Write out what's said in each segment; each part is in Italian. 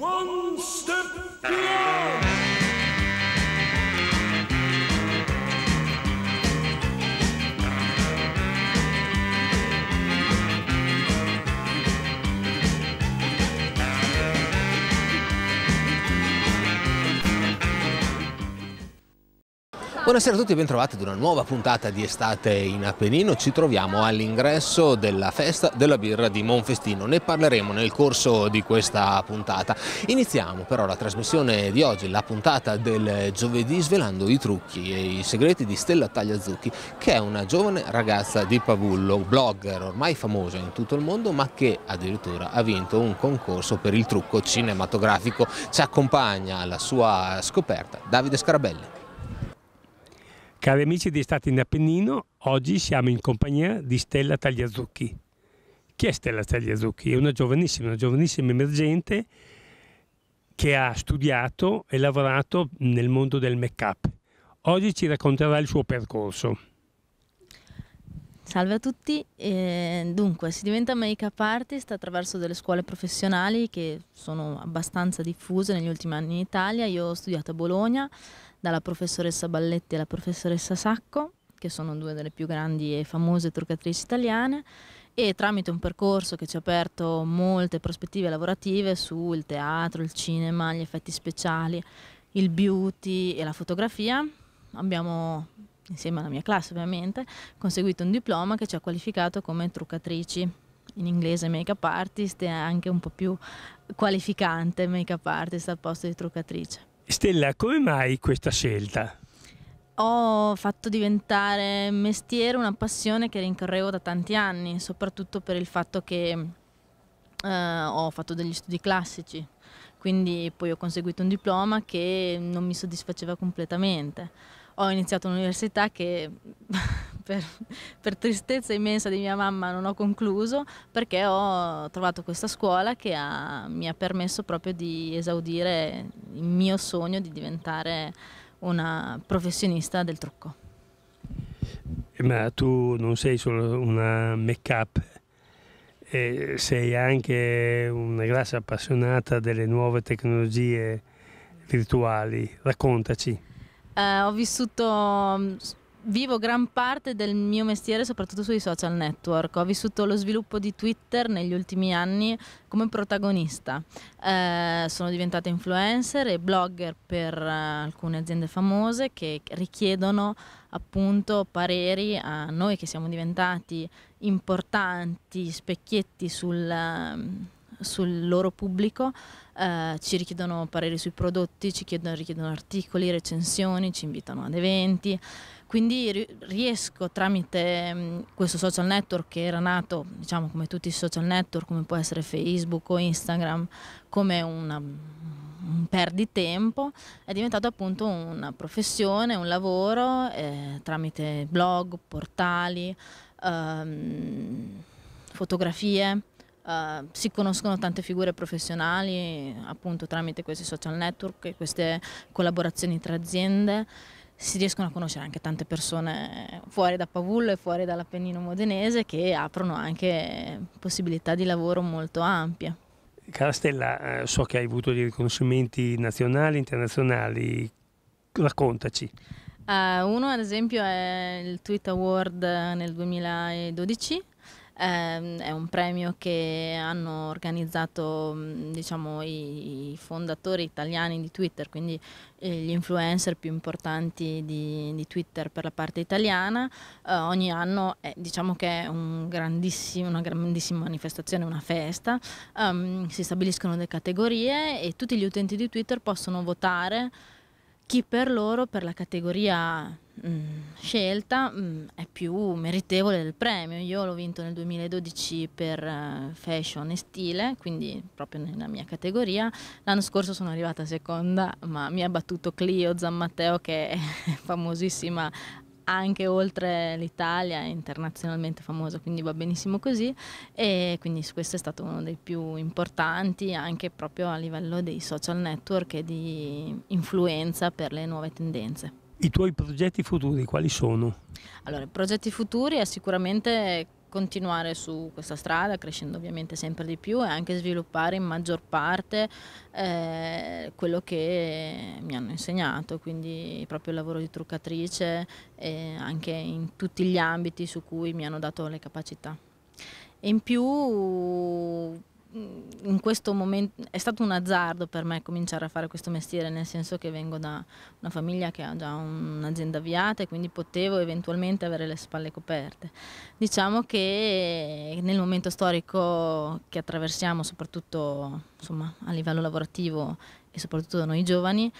One step beyond. Buonasera a tutti e bentrovati ad una nuova puntata di Estate in Appennino. Ci troviamo all'ingresso della festa della birra di Monfestino. Ne parleremo nel corso di questa puntata. Iniziamo però la trasmissione di oggi, la puntata del giovedì, svelando i trucchi e i segreti di Stella Tagliazzucchi, che è una giovane ragazza di Pavullo, blogger ormai famosa in tutto il mondo, ma che addirittura ha vinto un concorso per il trucco cinematografico. Ci accompagna alla sua scoperta Davide Scarabelli. Cari amici di Stati in Appennino, oggi siamo in compagnia di Stella Tagliazzucchi. Chi è Stella Tagliazzucchi? È una giovanissima, una giovanissima emergente che ha studiato e lavorato nel mondo del make-up. Oggi ci racconterà il suo percorso. Salve a tutti, eh, dunque si diventa make-up artist attraverso delle scuole professionali che sono abbastanza diffuse negli ultimi anni in Italia. Io ho studiato a Bologna, dalla professoressa Balletti alla professoressa Sacco, che sono due delle più grandi e famose truccatrici italiane, e tramite un percorso che ci ha aperto molte prospettive lavorative sul teatro, il cinema, gli effetti speciali, il beauty e la fotografia, abbiamo insieme alla mia classe ovviamente, conseguito un diploma che ci ha qualificato come truccatrici, in inglese make-up artist e anche un po' più qualificante make-up artist al posto di truccatrice. Stella, come mai questa scelta? Ho fatto diventare mestiere una passione che rincorrevo da tanti anni, soprattutto per il fatto che eh, ho fatto degli studi classici, quindi poi ho conseguito un diploma che non mi soddisfaceva completamente. Ho iniziato un'università che per, per, tristezza immensa di mia mamma non ho concluso perché ho trovato questa scuola che ha, mi ha permesso proprio di esaudire il mio sogno di diventare una professionista del trucco. Ma tu non sei solo una make-up, eh, sei anche una grassa appassionata delle nuove tecnologie virtuali. Raccontaci. Eh, ho vissuto vivo gran parte del mio mestiere soprattutto sui social network. Ho vissuto lo sviluppo di Twitter negli ultimi anni come protagonista. Eh, sono diventata influencer e blogger per uh, alcune aziende famose che richiedono appunto pareri a noi che siamo diventati importanti specchietti sul, uh, sul loro pubblico. Uh, ci richiedono pareri sui prodotti, ci chiedono, richiedono articoli, recensioni, ci invitano ad eventi. Quindi riesco tramite mm, questo social network che era nato, diciamo come tutti i social network, come può essere Facebook o Instagram, come una, un perditempo, è diventato appunto una professione, un lavoro eh, tramite blog, portali, ehm, fotografie. Uh, si conoscono tante figure professionali appunto tramite questi social network e queste collaborazioni tra aziende si riescono a conoscere anche tante persone fuori da Pavullo e fuori dall'Appennino modenese che aprono anche possibilità di lavoro molto ampie. Cara Stella, eh, so che hai avuto dei riconoscimenti nazionali, internazionali, raccontaci. Uh, uno ad esempio è il Tweet Award nel 2012 eh, è un premio che hanno organizzato diciamo, i, i, fondatori italiani di Twitter, quindi eh, gli influencer più importanti di, di, Twitter per la parte italiana. Eh, ogni anno è, diciamo che è un una grandissima manifestazione, una festa. Um, si stabiliscono le categorie e tutti gli utenti di Twitter possono votare chi per loro, per la categoria mm, scelta, mh, mm, è più meritevole del premio. Io l'ho vinto nel 2012 per uh, fashion e stile, quindi proprio nella mia categoria. L'anno scorso sono arrivata seconda, ma mi ha battuto Clio Zammatteo che è famosissima anche oltre l'Italia, è internazionalmente famosa, quindi va benissimo così e quindi questo è stato uno dei più importanti anche proprio a livello dei social network e di influenza per le nuove tendenze. I tuoi progetti futuri quali sono? Allora, i progetti futuri è sicuramente continuare su questa strada, crescendo ovviamente sempre di più e anche sviluppare in maggior parte eh, quello che mi hanno insegnato, quindi proprio il lavoro di truccatrice e anche in tutti gli ambiti su cui mi hanno dato le capacità. E in più in questo momento è stato un azzardo per me cominciare a fare questo mestiere, nel senso che vengo da una famiglia che ha già un'azienda avviata e quindi potevo eventualmente avere le spalle coperte. Diciamo che nel momento storico che attraversiamo, soprattutto insomma, a livello lavorativo e soprattutto da noi giovani,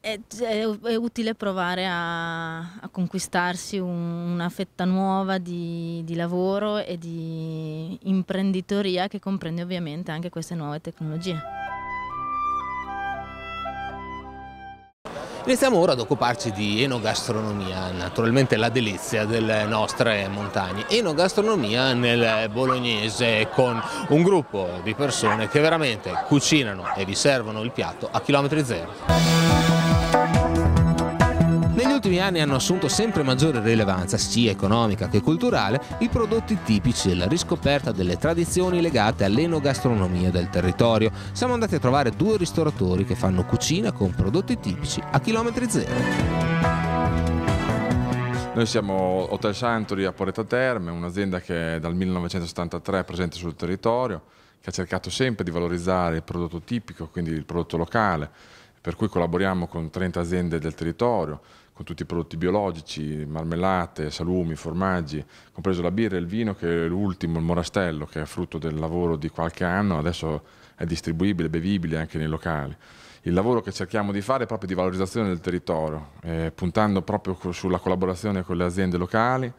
è, è, è, utile provare a, a conquistarsi un, una fetta nuova di, di, lavoro e di imprenditoria che comprende ovviamente anche queste nuove tecnologie. Iniziamo ora ad occuparci di enogastronomia, naturalmente la delizia delle nostre montagne. Enogastronomia nel bolognese con un gruppo di persone che veramente cucinano e vi servono il piatto a chilometri zero ultimi anni hanno assunto sempre maggiore rilevanza, sia economica che culturale, i prodotti tipici e la riscoperta delle tradizioni legate all'enogastronomia del territorio. Siamo andati a trovare due ristoratori che fanno cucina con prodotti tipici a chilometri zero. Noi siamo Hotel Santori a Poretta Terme, un'azienda che dal 1973 è presente sul territorio, che ha cercato sempre di valorizzare il prodotto tipico, quindi il prodotto locale, per cui collaboriamo con 30 aziende del territorio, con tutti i prodotti biologici, marmellate, salumi, formaggi, compreso la birra e il vino che è l'ultimo, il morastello, che è frutto del lavoro di qualche anno, adesso è distribuibile, bevibile anche nei locali. Il lavoro che cerchiamo di fare è proprio di valorizzazione del territorio, eh, puntando proprio sulla collaborazione con le aziende locali,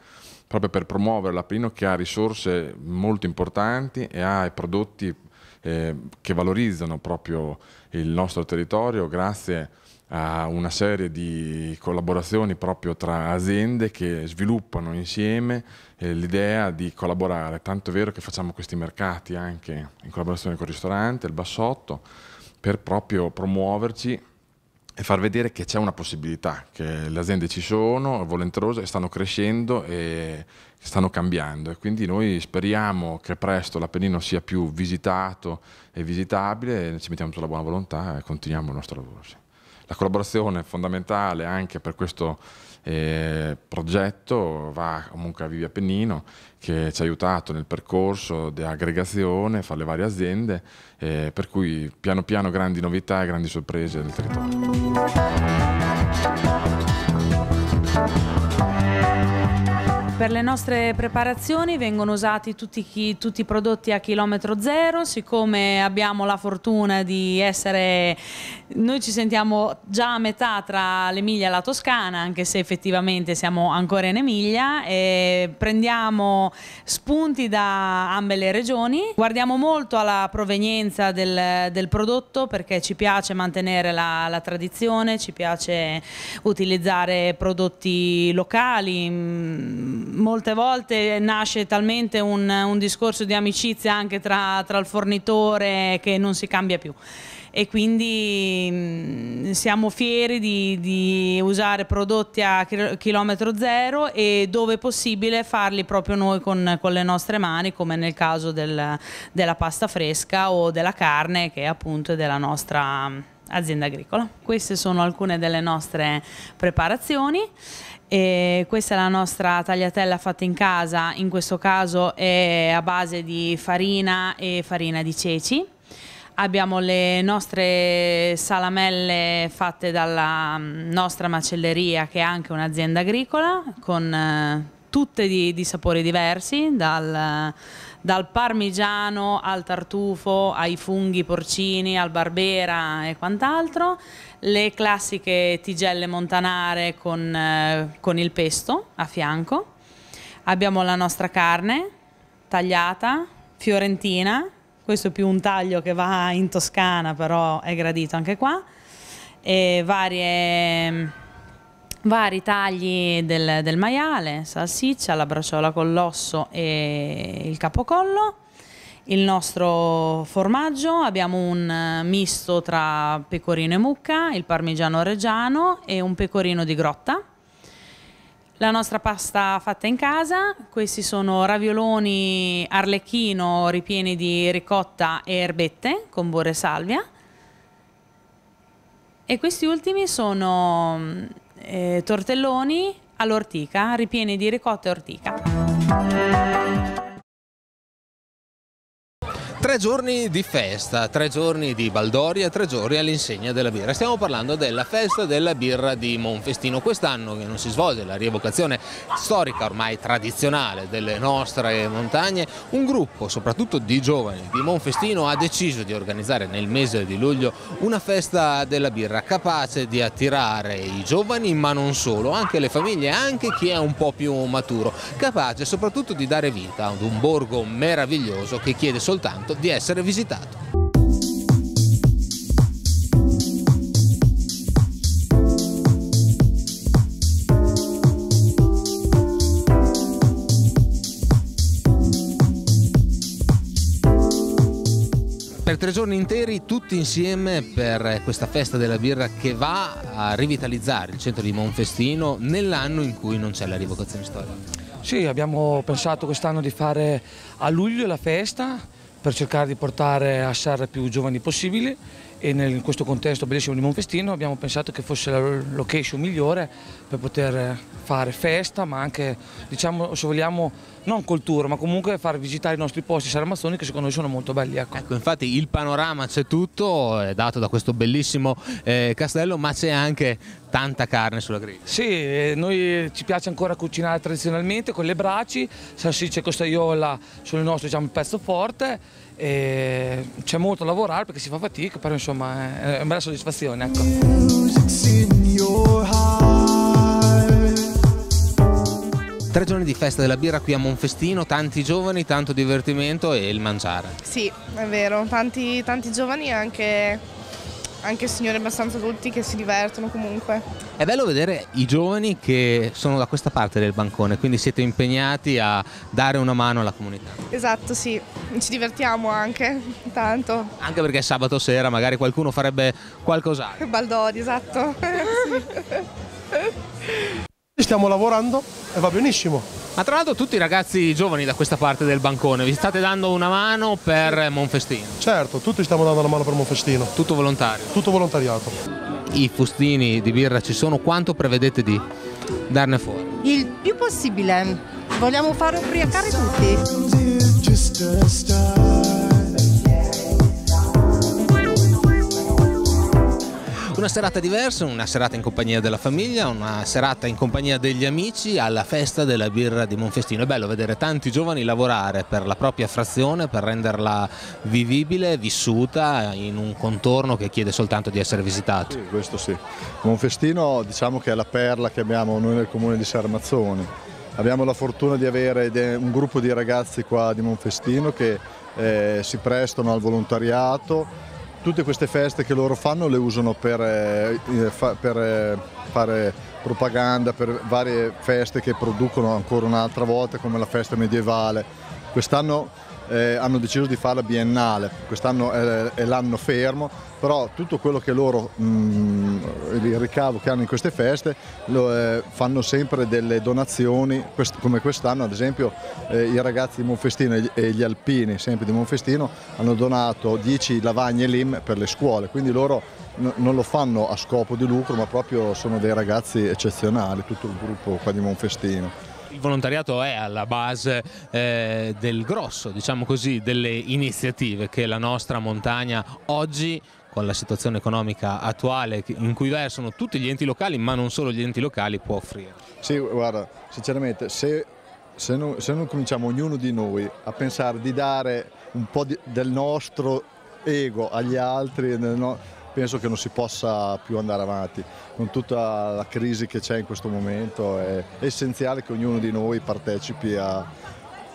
proprio per promuovere l'Appennino che ha risorse molto importanti e ha prodotti eh, che valorizzano proprio il nostro territorio grazie a una serie di collaborazioni proprio tra aziende che sviluppano insieme eh, l'idea di collaborare, tanto è vero che facciamo questi mercati anche in collaborazione con il ristorante, il Bassotto, per proprio promuoverci e far vedere che c'è una possibilità, che le aziende ci sono, volenterose, stanno crescendo e stanno cambiando e quindi noi speriamo che presto l'Appennino sia più visitato e visitabile, ci mettiamo sulla buona volontà e continuiamo il nostro lavoro. Sì. La collaborazione fondamentale anche per questo eh, progetto va comunque a Vivi Appennino che ci ha aiutato nel percorso di aggregazione fra le varie aziende eh, per cui piano piano grandi novità e grandi sorprese nel territorio. Per le nostre preparazioni vengono usati tutti, tutti, i prodotti a chilometro zero, siccome abbiamo la fortuna di essere, noi ci sentiamo già a metà tra l'Emilia e la Toscana, anche se effettivamente siamo ancora in Emilia, e prendiamo spunti da ambe le regioni, guardiamo molto alla provenienza del, del prodotto perché ci piace mantenere la, la tradizione, ci piace utilizzare prodotti locali, mm, molte volte nasce talmente un, un discorso di amicizia anche tra, tra, il fornitore che non si cambia più e quindi mh, mm, siamo fieri di, di, usare prodotti a chilometro zero e dove possibile farli proprio noi con, con le nostre mani come nel caso del, della pasta fresca o della carne che appunto è della nostra azienda agricola. Queste sono alcune delle nostre preparazioni. E questa è la nostra tagliatella fatta in casa, in questo caso è a base di farina e farina di ceci. Abbiamo le nostre salamelle fatte dalla mm, nostra macelleria che è anche un'azienda agricola con eh, tutte di, di sapori diversi, dal, dal, parmigiano al tartufo, ai funghi porcini, al barbera e quant'altro, le classiche tigelle montanare con, eh, con il pesto a fianco, abbiamo la nostra carne tagliata, fiorentina, questo è più un taglio che va in Toscana però è gradito anche qua, e varie vari tagli del, del maiale, salsiccia, la braciola con l'osso e il capocollo. Il nostro formaggio abbiamo un misto tra pecorino e mucca, il parmigiano reggiano e un pecorino di grotta. la nostra pasta fatta in casa, questi sono ravioloni arlecchino ripieni di ricotta e erbette con burro e salvia. E questi ultimi sono eh, tortelloni all'ortica, ripieni di ricotta e ortica. Tre giorni di festa, tre giorni di Baldoria, tre giorni all'insegna della birra. Stiamo parlando della festa della birra di Monfestino. Quest'anno che non si svolge la rievocazione storica ormai tradizionale delle nostre montagne, un gruppo soprattutto di giovani di Monfestino ha deciso di organizzare nel mese di luglio una festa della birra capace di attirare i giovani ma non solo, anche le famiglie, anche chi è un po' più maturo, capace soprattutto di dare vita ad un borgo meraviglioso che chiede soltanto di essere visitato. per tre giorni interi tutti insieme per questa festa della birra che va a rivitalizzare il centro di Monfestino nell'anno in cui non c'è la rivocazione storica. Sì, abbiamo pensato quest'anno di fare a luglio la festa per cercare di portare a Serra più giovani possibili. E in questo contesto bellissimo di Monfestino abbiamo pensato che fosse la location migliore per poter fare festa ma anche diciamo se vogliamo non cultura ma comunque far visitare i nostri posti saramazzoni che secondo noi sono molto belli. Ecco, ecco infatti il panorama c'è tutto, è dato da questo bellissimo eh, castello ma c'è anche tanta carne sulla griglia. Sì, eh, noi ci piace ancora cucinare tradizionalmente con le braci, salsiccia e costaiola sono il nostro diciamo, pezzo forte c'è molto da lavorare perché si fa fatica, però insomma è una bella soddisfazione. Ecco. Tre giorni di festa della birra qui a Monfestino, tanti giovani, tanto divertimento e il mangiare. Sì, è vero, tanti, tanti giovani e anche anche signori abbastanza adulti che si divertono comunque. È bello vedere i giovani che sono da questa parte del bancone, quindi siete impegnati a dare una mano alla comunità. Esatto, sì, ci divertiamo anche tanto. Anche perché sabato sera magari qualcuno farebbe qualcos'altro. Baldodi, esatto. Stiamo lavorando e va benissimo. Ma tra l'altro tutti i ragazzi giovani da questa parte del bancone, vi state dando una mano per Monfestino? Certo, tutti stiamo dando una mano per Monfestino. Tutto volontario? Tutto volontariato. I fustini di birra ci sono, quanto prevedete di darne fuori? Il più possibile, vogliamo fare ubriacare tutti. Una serata diversa, una serata in compagnia della famiglia, una serata in compagnia degli amici alla festa della birra di Monfestino. È bello vedere tanti giovani lavorare per la propria frazione, per renderla vivibile, vissuta in un contorno che chiede soltanto di essere visitato. Sì, questo sì. Monfestino diciamo che è la perla che abbiamo noi nel comune di Sermazzoni. Abbiamo la fortuna di avere un gruppo di ragazzi qua di Monfestino che eh, si prestano al volontariato tutte queste feste che loro fanno le usano per, eh, per eh, fare propaganda, per varie feste che producono ancora un'altra volta come la festa medievale. Quest'anno eh, hanno deciso di farla biennale, quest'anno è, è l'anno fermo, però tutto quello che loro, mh, mm, il ricavo che hanno in queste feste, lo, eh, fanno sempre delle donazioni, quest come quest'anno ad esempio eh, i ragazzi di Monfestino e gli alpini, sempre di Monfestino, hanno donato 10 lavagne LIM per le scuole, quindi loro non lo fanno a scopo di lucro, ma proprio sono dei ragazzi eccezionali, tutto il gruppo qua di Monfestino. Il volontariato è alla base eh, del grosso, diciamo così, delle iniziative che la nostra montagna oggi con la situazione economica attuale in cui versano tutti gli enti locali, ma non solo gli enti locali, può offrire. Sì, guarda, sinceramente, se, se, non, se non cominciamo ognuno di noi a pensare di dare un po' di, del nostro ego agli altri, no, penso che non si possa più andare avanti. Con tutta la crisi che c'è in questo momento è essenziale che ognuno di noi partecipi a,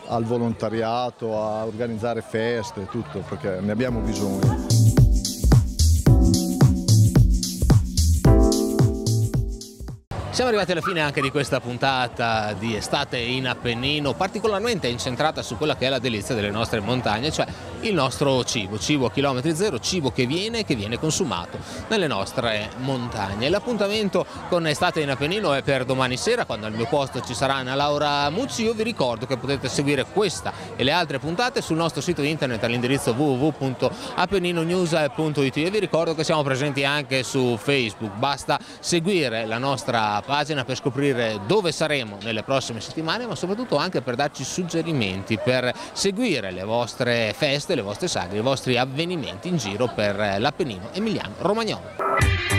al volontariato, a organizzare feste, tutto, perché ne abbiamo bisogno. Siamo arrivati alla fine anche di questa puntata di estate in Appennino, particolarmente incentrata su quella che è la delizia delle nostre montagne, cioè il nostro cibo, cibo a chilometri zero, cibo che viene e che viene consumato nelle nostre montagne. L'appuntamento con Estate in Appennino è per domani sera, quando al mio posto ci sarà Anna Laura Muzzi. Io vi ricordo che potete seguire questa e le altre puntate sul nostro sito internet all'indirizzo www.appenninonews.it e vi ricordo che siamo presenti anche su Facebook, basta seguire la nostra pagina per scoprire dove saremo nelle prossime settimane, ma soprattutto anche per darci suggerimenti, per seguire le vostre feste, le vostre sagre, i vostri avvenimenti in giro per l'Appennino Emiliano Romagnolo.